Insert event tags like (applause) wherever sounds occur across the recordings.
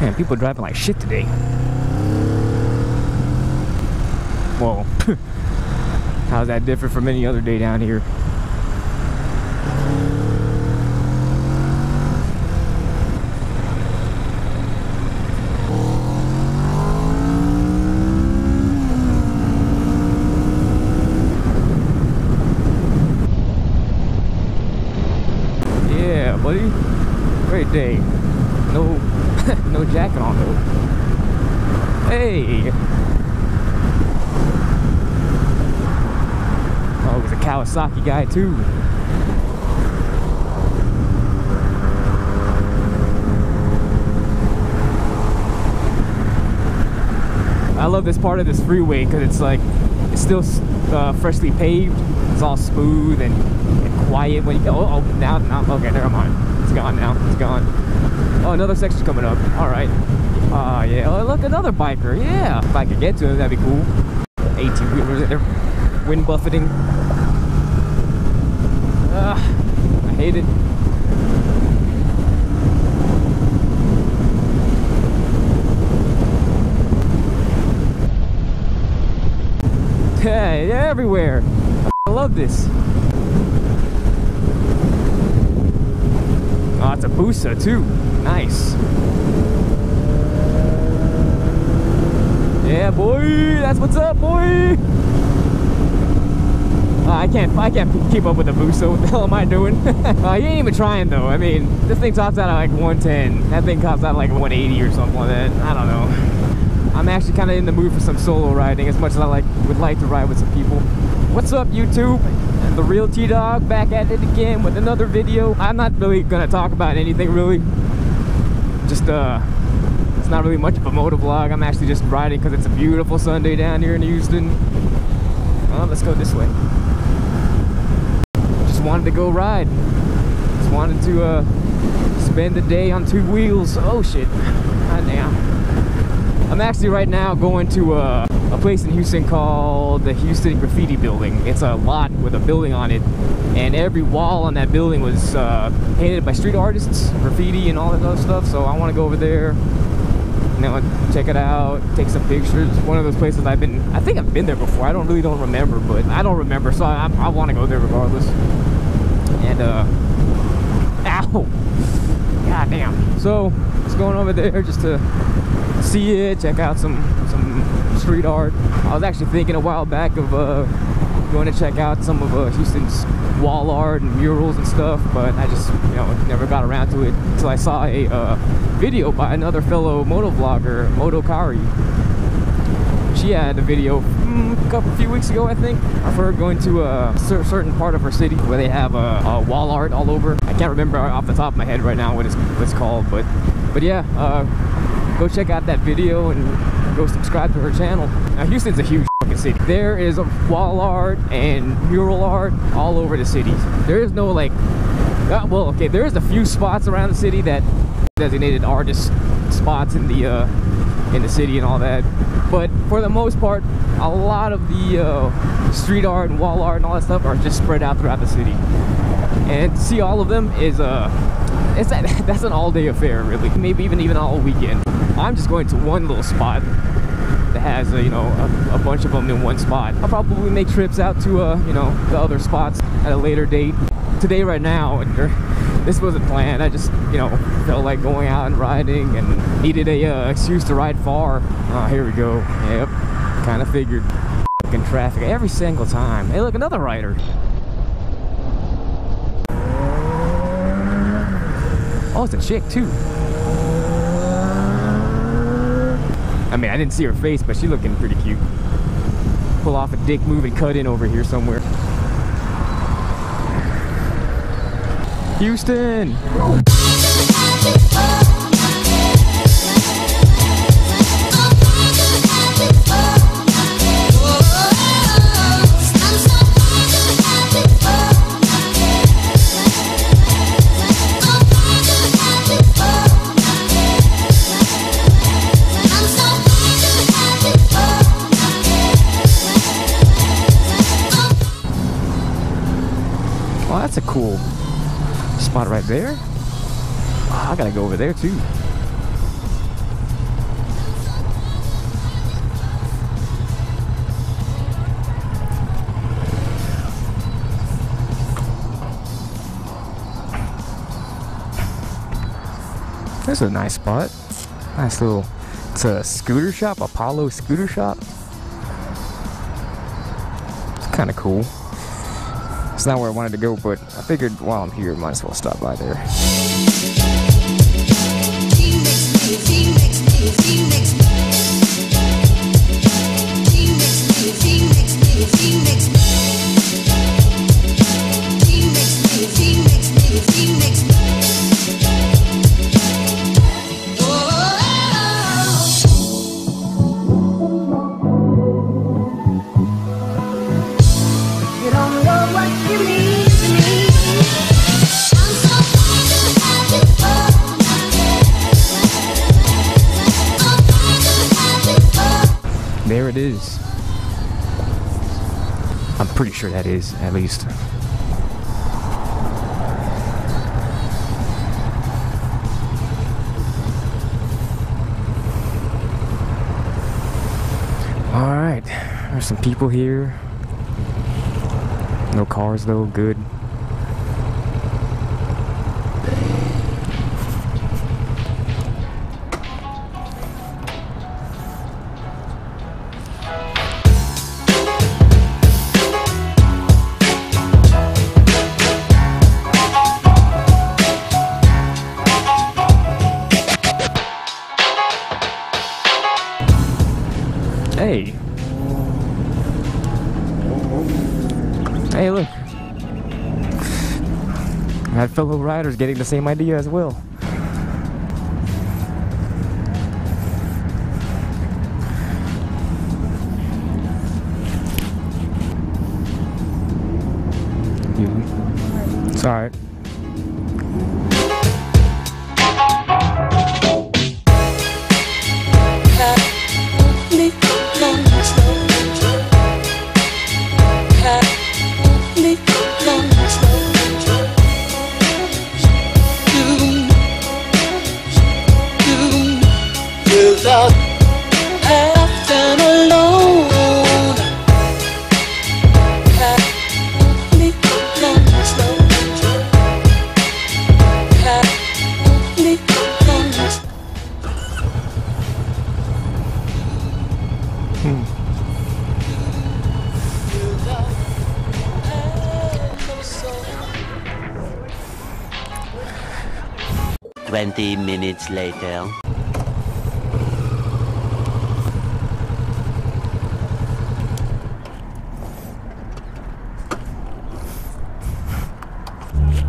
Man, people driving like shit today. Whoa. (laughs) How's that different from any other day down here? Yeah, buddy. Great day. No, (laughs) no jacket on though. Hey. Oh, it was a Kawasaki guy too. I love this part of this freeway because it's like it's still uh, freshly paved. It's all smooth and, and quiet when you go. Oh, oh, now, now, okay, never mind. It's gone now. It's gone. Oh, another section's coming up. All right. Ah, yeah. Oh, look, another biker. Yeah. If I could get to him, that'd be cool. 18 wheelers. They're wind buffeting. Ah, I hate it. (laughs) Hey, everywhere. I love this. Oh, it's a Busa too. Nice. Yeah, boy, that's what's up, boy. Uh, I can't, I can't keep up with the Busa. (laughs) What the hell am I doing? (laughs) uh, ain't even trying though. I mean, this thing tops out at like 110. That thing tops out at like 180 or something like that. I don't know. I'm actually kind of in the mood for some solo riding as much as I like would like to ride with some people. What's up YouTube? The real T-Dog back at it again with another video. I'm not really gonna talk about anything really. Just uh it's not really much of a moto vlog. I'm actually just riding because it's a beautiful Sunday down here in Houston. Let's go this way. Just wanted to go ride. Just wanted to uh spend the day on two wheels. Oh shit. God damn. I'm actually right now going to a, a, place in Houston called the Houston Graffiti Building. It's a lot with a building on it, and every wall on that building was uh, painted by street artists, graffiti and all that other stuff. So I want to go over there, you know, check it out, take some pictures. One of those places I've been, I think I've been there before. I don't really don't remember, but I don't remember, so I, I want to go there regardless. And uh, ow, god damn. So just going over there just to see it, check out some some street art. I was actually thinking a while back of uh, going to check out some of uh, Houston's wall art and murals and stuff, but I just you know never got around to it until I saw a uh, video by another fellow moto vlogger, Moto Kari. She had a video mm, a couple few weeks ago, I think, of her going to a certain part of her city where they have a, wall art all over. I can't remember off the top of my head right now what it's, what it's called, but but yeah. Uh, go check out that video and go subscribe to her channel. Now Houston's a huge fucking city. There is a wall art and mural art all over the city. There is no like, uh, well, okay, there is a few spots around the city that designated artist spots in the uh, in the city and all that. But for the most part, a lot of the uh, street art and wall art and all that stuff are just spread out throughout the city. And to see all of them is uh, it's that, (laughs) that's an all-day affair, really. Maybe even even all weekend. I'm just going to one little spot that has, a, you know, a, a, bunch of them in one spot. I'll probably make trips out to, uh, you know, the other spots at a later date. Today, right now, (laughs) this wasn't planned. I just, you know, felt like going out and riding and needed a uh, excuse to ride far. Oh, here we go. Yep, kind of figured. Fucking traffic every single time. Hey, look, another rider. Oh, it's a chick too. I mean, I didn't see her face, but she's looking pretty cute. Pull off a dick move and cut in over here somewhere. Houston! a cool spot right there. I gotta go over there too. That's a nice spot. Nice little, it's a scooter shop, Apollo scooter shop. It's kind of cool. It's not where I wanted to go, but I figured while I'm here, might as well stop by there. Pretty sure that is, at least. Alright, there's some people here. No cars though, good. Fellow riders getting the same idea as well. It's alright. 20 minutes later.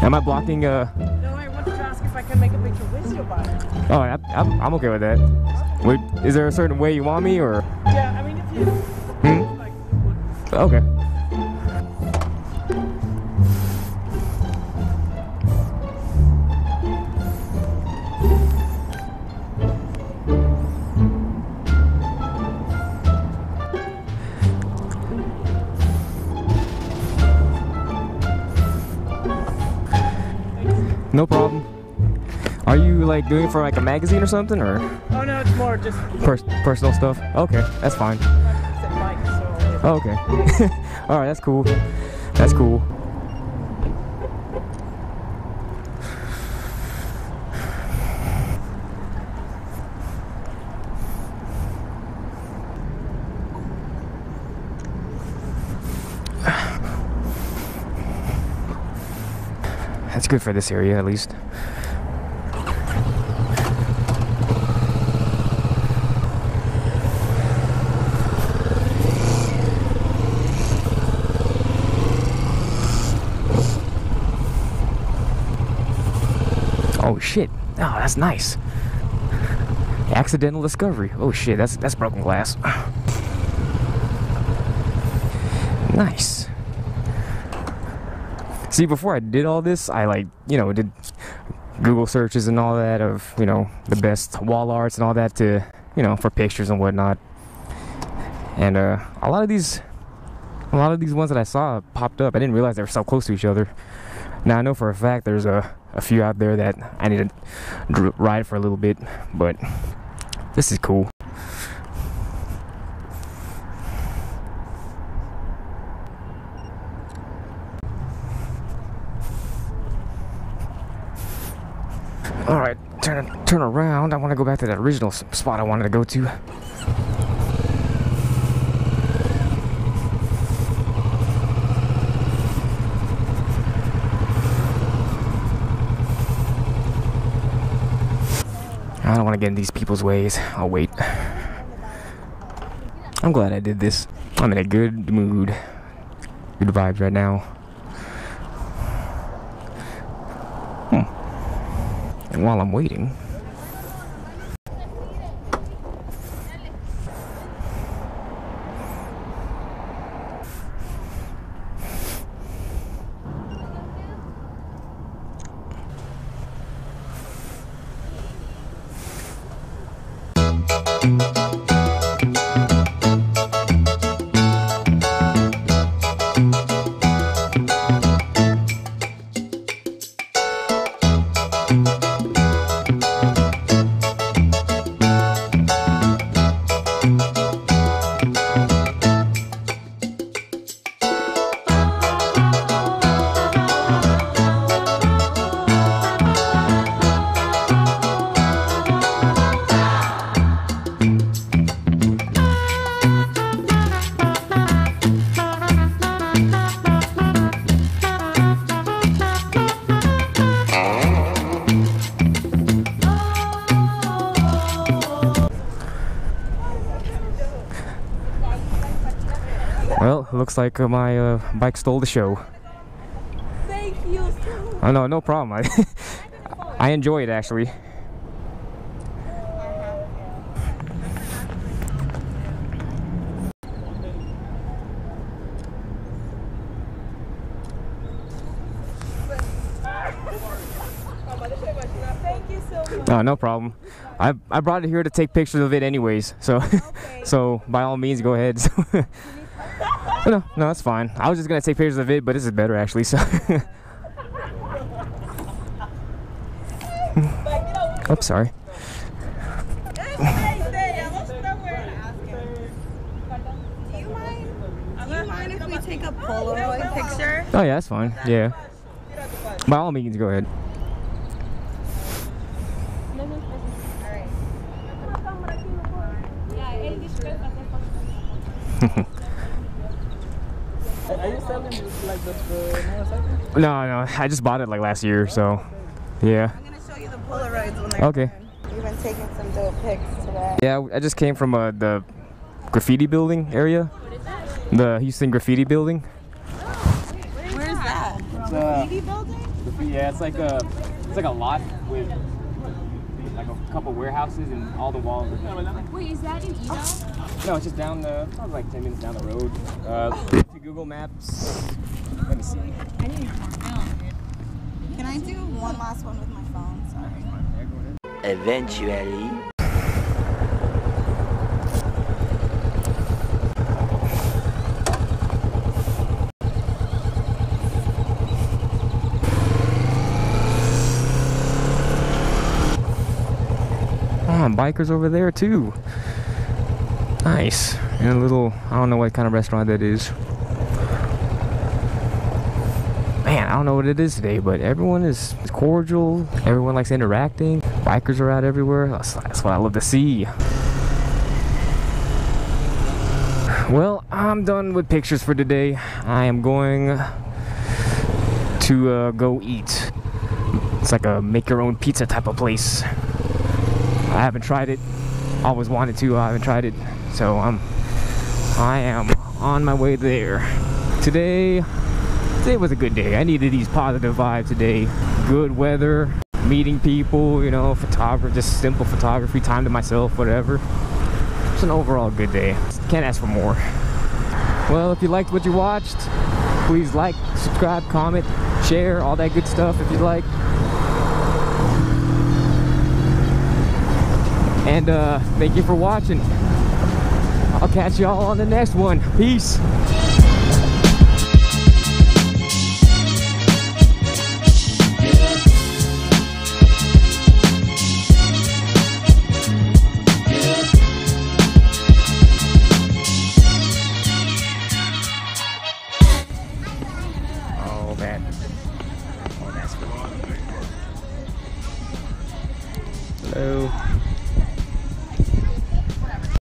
Am I blocking uh... No, I wanted to ask if I can make a picture with you about it. Oh, I, I'm, I'm okay with that. Wait, is there a certain way you want me, or...? Yeah, I mean, if you... Hmm? Like, okay. No problem. Are you like doing it for like a magazine or something, or oh no, it's more just pers- personal stuff? Okay, that's fine. bike, so Oh, okay. (laughs) All right, that's cool. That's cool. That's good for this area, at least. Oh shit! Oh, that's nice. Accidental discovery. Oh shit, that's that's broken glass. (sighs) nice. See, before I did all this, I like you know did Google searches and all that of you know the best wall arts and all that to you know for pictures and whatnot. And uh, a lot of these, a lot of these ones that I saw popped up. I didn't realize they were so close to each other. Now I know for a fact there's a, a few out there that I need to ride for a little bit, but this is cool. All right, turn around. I want to go back to that original spot I wanted to go to. I don't want to get in these people's ways. I'll wait. I'm glad I did this. I'm in a good mood. Good vibes right now. Hmm. And while I'm waiting, well, looks like uh, my uh, bike stole the show. Thank you. Oh no, no problem. I, (laughs) I enjoy it actually. So much. No, no problem. I I brought it here to take pictures of it anyways. So (laughs) so by all means go ahead. (laughs) (laughs) No, no, that's fine. I was just gonna take pictures of it, but this is better actually. So. (laughs) I'm sorry. Do you mind? Do you mind if we take a Polaroid picture? Oh yeah, that's fine. Yeah. By all means, go ahead. Are you selling this, like the, the motorcycle? No, no, I just bought it like last year, so yeah. I'm gonna show you the Polaroids when they're Okay. done. We've been taking some dope pics today. Yeah, I just came from uh, the graffiti building area, the Houston graffiti building. oh, wait, Where's that? uh, BB building? Yeah, it's like a it's like a lot with like a couple warehouses and all the walls. are. Wait, is that in EaDo? No, it's just down the probably like ten minutes down the road. Uh, if you Google Maps, let me see. Can I do one last one with my phone? Sorry. Eventually. Oh, bikers over there too. Nice. And a little, I don't know what kind of restaurant that is. Man, I don't know what it is today, but everyone is cordial. Everyone likes interacting. Bikers are out everywhere. That's, that's what I love to see. Well, I'm done with pictures for today. I am going to uh, go eat. It's like a make your own pizza type of place. I haven't tried it. Always wanted to. I haven't tried it. So I'm I am on my way there. Today today was a good day. I needed these positive vibes today. Good weather, meeting people, you know, photography, just simple photography, time to myself, whatever. It's an overall good day. Can't ask for more. Well, if you liked what you watched, please like, subscribe, comment, share, all that good stuff if you'd like. And uh, thank you for watching. I'll catch y'all on the next one. Peace.